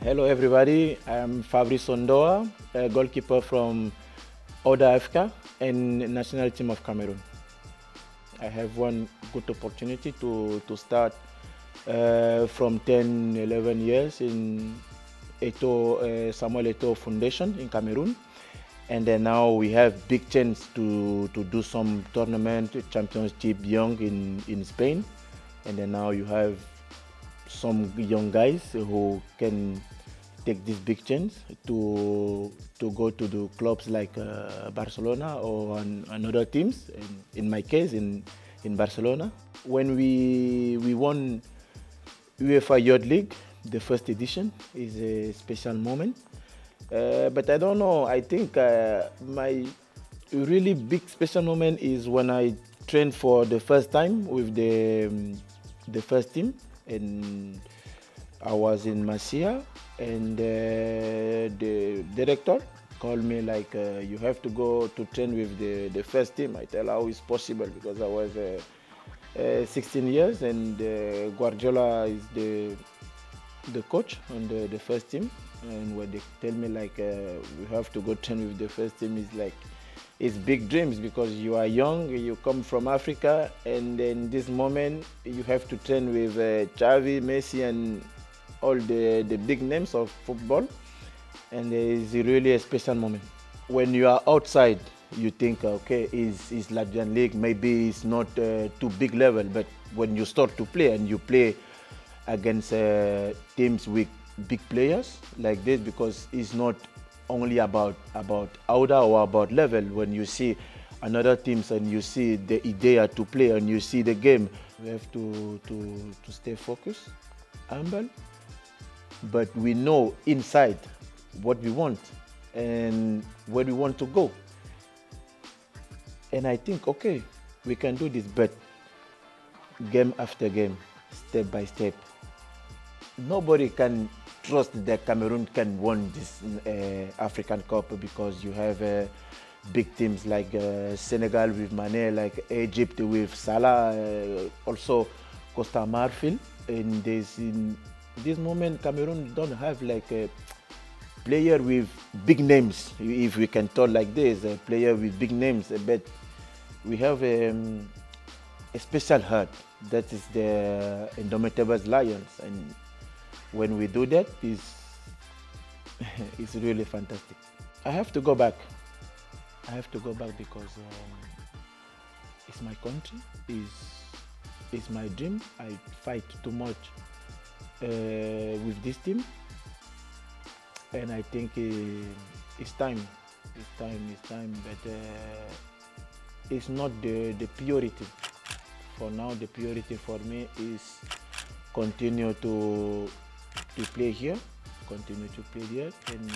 Hello, everybody. I'm Fabrice Ondoa, a goalkeeper from AUDA Africa and national team of Cameroon. I have one good opportunity to, to start uh, from 10, 11 years in Eto'o, uh, Samuel Eto'o Foundation in Cameroon. And then now we have big chance to, to do some tournament, championship young in, in Spain. And then now you have some young guys who can take this big chance to to go to the clubs like uh, Barcelona or an, another teams. In, in, my case, in in Barcelona, when we we won UEFA Youth League, the first edition is a special moment. Uh, but I don't know. I think uh, my really big special moment is when I trained for the first time with the um, the first team and I was in Masia and uh, the director called me like uh, you have to go to train with the, the first team. I tell how it's possible because I was uh, uh 16 years and Guardiola is the the coach on the, the first team and when they tell me like uh, we have to go train with the first team is like it's big dreams because you are young, you come from Africa, and in this moment you have to train with uh, Xavi, Messi, and all the, the big names of football. And it's really a special moment. When you are outside, you think, okay, is is Latvian league maybe it's not uh, too big level, but when you start to play and you play against uh, teams with big players like this, because it's not only about about order or about level. When you see another teams and you see the idea to play and you see the game, we have to to to stay focused, humble, but we know inside what we want and where we want to go. And I think, okay, we can do this, but game after game, step by step. Nobody can trust that Cameroon can win this uh, African Cup because you have uh, big teams like uh, Senegal with Mane, like Egypt with Salah, uh, also Costa Marfil. And this in this moment, Cameroon don't have like a player with big names, if we can talk like this, a player with big names. But we have um, a special heart that is the Indomitable Lions, and when we do that, it's, it's really fantastic. I have to go back. I have to go back because um, it's my country, it's, it's my dream. I fight too much uh, with this team, and I think uh, it's time. It's time. It's time. But uh, it's not the the priority. For now, the priority for me is continue to to play here, continue to play here, and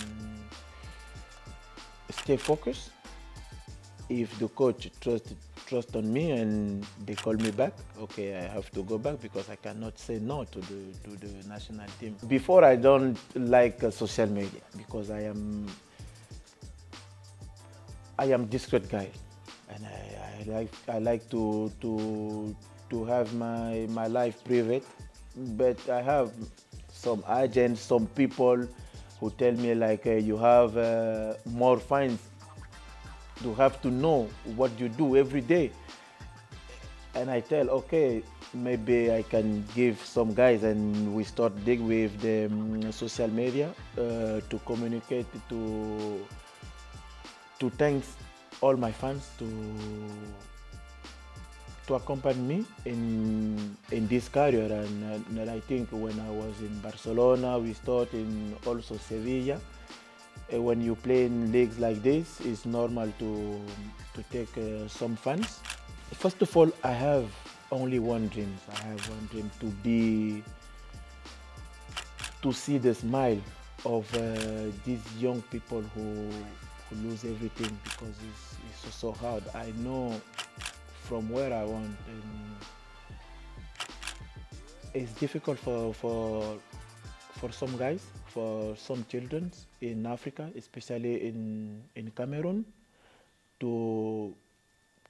stay focused. If the coach trust trust on me and they call me back, okay, I have to go back because I cannot say no to the to the national team. Before I don't like uh, social media because I am I am discreet guy, and I, I like I like to to to have my my life private, but I have some agents, some people who tell me like uh, you have uh, more fines. You have to know what you do every day. And I tell, okay, maybe I can give some guys and we start dig with the um, social media uh, to communicate to to thanks all my fans to to accompany me in in this career. And, and I think when I was in Barcelona we started in also Sevilla. Uh, when you play in leagues like this it's normal to to take uh, some fans. First of all I have only one dream. I have one dream to be to see the smile of uh, these young people who, who lose everything because it's, it's so hard. I know from where I want. And it's difficult for, for, for some guys, for some children in Africa, especially in, in Cameroon. to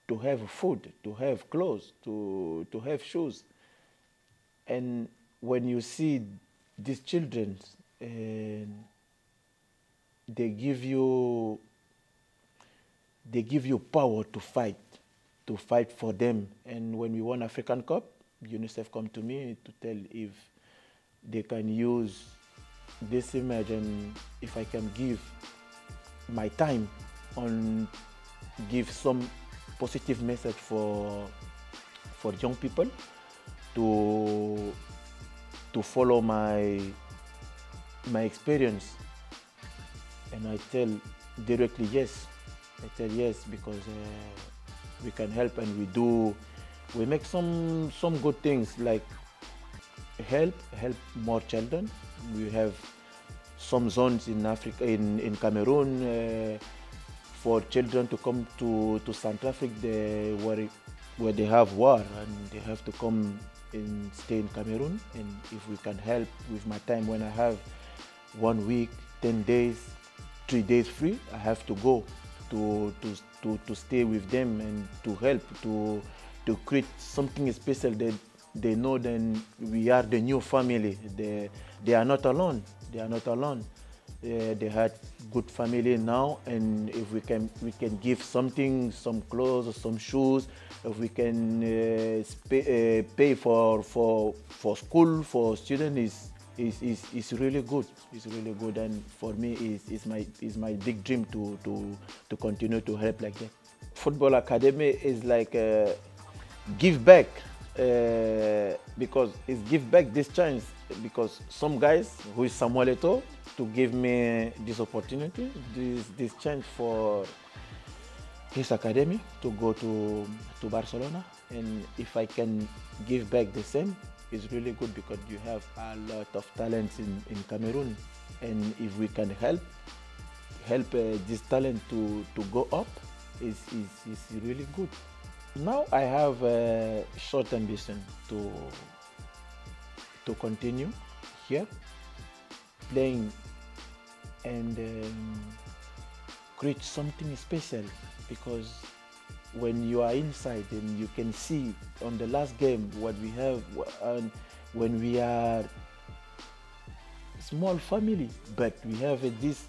to have food, to have clothes, to to have shoes. And when you see these children, and they give you they give you power to fight, to fight for them. And when we won African Cup, UNICEF come to me to tell if they can use this image and if I can give my time on give some positive message for for young people to to follow my my experience and I tell directly yes I tell yes because uh, we can help and we do we make some some good things like help help more children. We have some zones in Africa in in Cameroon uh, for children to come to to Central Africa they, where where they have war and they have to come and stay in Cameroon. And if we can help with my time when I have one week 10 days three days free I have to go to to to, to stay with them and to help to to create something special that they know then we are the new family. They they are not alone. They are not alone. Uh, they had good family now and if we can we can give something some clothes or some shoes if we can uh, pay, uh, pay for for for school for students is is, is, really good. It's really good, and for me, is is my is my big dream to to to continue to help like that. Football academy is like uh, give back uh, because it's give back this chance because some guys who is Samuel Eto'o to give me this opportunity, this this chance for his academy to go to to Barcelona, and if I can give back the same, it's really good because you have a lot of talents in, in Cameroon and if we can help help uh, this talent to, to go up is, is, is really good. Now I have a short ambition to to continue here playing and um, create something special because when you are inside and you can see on the last game what we have and when we are small family but we have uh, this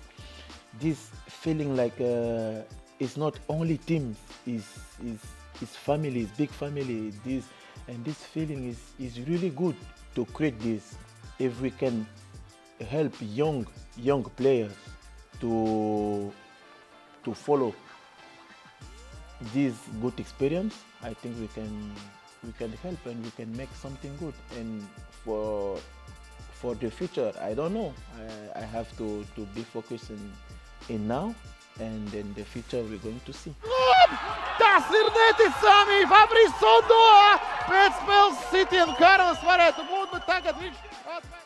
this feeling like uh, it's not only teams is is is family is big family this and this feeling is is really good to create this if we can help young young players to to follow this good experience, I think we can we can help and we can make something good. And for for the future, I don't know. I, I have to to be focused in, in now, and in the future we're going to see. Atvēr.